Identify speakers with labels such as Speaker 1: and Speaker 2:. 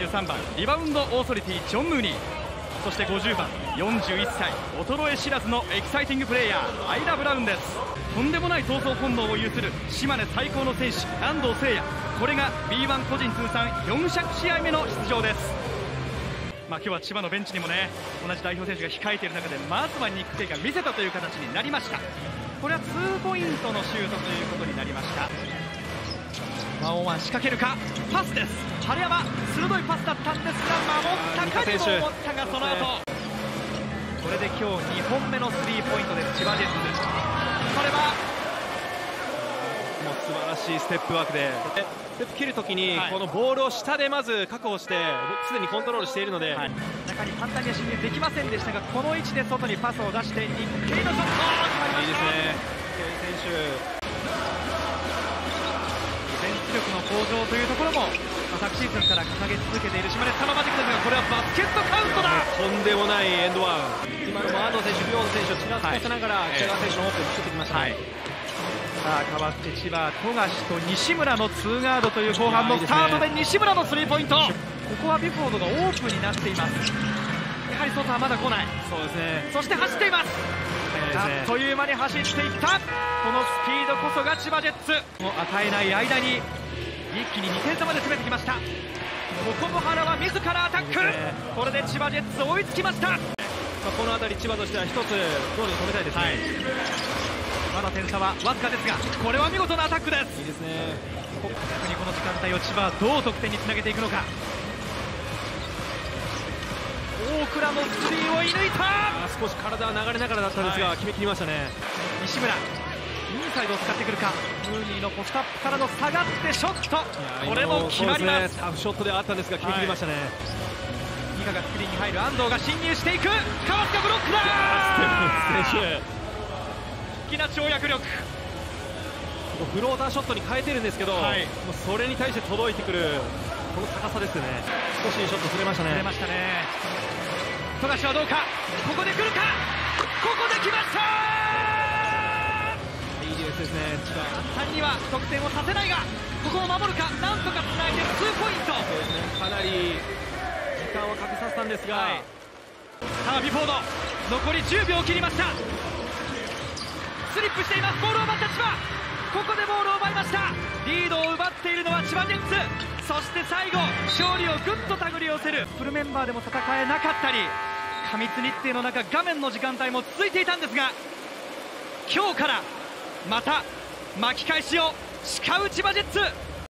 Speaker 1: 33番リバウンドオーソリティジョン・ムーニー。そして50番41歳衰え知らずのエキサイティングプレーヤーアイラ・ブラウンです。とんでもない闘争本能を有する島根最高の選手安藤誓哉。これが B1 個人通算400試合目の出場です。まあ、今日は千葉のベンチにもね同じ代表選手が控えている中でまずはニック・ケイが見せたという形になりました。これはツーポイントのシュートということになりました。ワンオンワン仕掛けるか？パスです。春山鋭いパスだったんですが守ったかにも思ったがその後。これで今日2本目のスリーポイントです。千葉ジェッツ。これは
Speaker 2: もう素晴らしいステップワークで。ステップ切るときに、このボールを下でまず確保してすでにコントロールしているので、はい、
Speaker 1: 中に簡単には侵入できませんでしたがこの位置で外にパスを出して日系のショット。決まりました。いいですね。
Speaker 2: 選手
Speaker 1: 向上というところも、まあ、昨シーズンから掲げ続けている島根サママジックですがこれはバスケットカウントだ。
Speaker 2: とんでもないエンドワン。今のも安藤選手、ビオン選手をちらつかせながら、北、川、選手のオープン作ってきましたね、はい。
Speaker 1: さあ代わって千葉、富樫と西村のツーガードという後半のスタートで西村のスリーポイント。ここはビフォードがオープンになっています。やはり外はまだ来ない。
Speaker 2: そうですね。
Speaker 1: そして走っています。あっという間に走っていった。このスピードこそが千葉ジェッツ。も与えない間に一気に2点差まで詰めてきました。ここも原は自らアタック、ね、これで千葉ジェッツ追いつきました、ま
Speaker 2: あ、この辺り千葉としては一つゴールに止めたいですね、はい、
Speaker 1: まだ点差はわずかですがこれは見事なアタックです。
Speaker 2: いいですね。
Speaker 1: 特にこの時間帯を千葉はどう得点につなげていくのか。大倉のスリーを射抜いた。
Speaker 2: 少し体は流れながらだったんですが、はい、決めきりましたね。
Speaker 1: 西村インサイドを使ってくるか。ムーニーのポストアップからの下がってショット。これも決まります、
Speaker 2: ね、タフショットではあったんですが決めきりましたね、はい、
Speaker 1: がスクリーンに入る安藤が侵入していく。川塚ブロックだ。好きな跳躍力。
Speaker 2: フローターショットに変えてるんですけど、はい、もうそれに対して届いてくるこの高さですよね。少しショットずれましたね。
Speaker 1: ずれましたね。富樫はどうか。ここで来るか。ここで来ました
Speaker 2: ですね。
Speaker 1: 簡単には得点をさせないがここを守るかなんとかつないで2ポイント。
Speaker 2: そうですねかなり時間をかけさせたんですが、はい、
Speaker 1: さあビフォード。残り10秒切りました。スリップしています。ボールを奪った千葉。ここでボールを奪いました。リードを奪っているのは千葉ジェッツ。そして最後勝利をぐっと手繰り寄せる。フルメンバーでも戦えなかったり過密日程の中画面の時間帯も続いていたんですが今日からまた巻き返しを誓う千葉ジェッツ。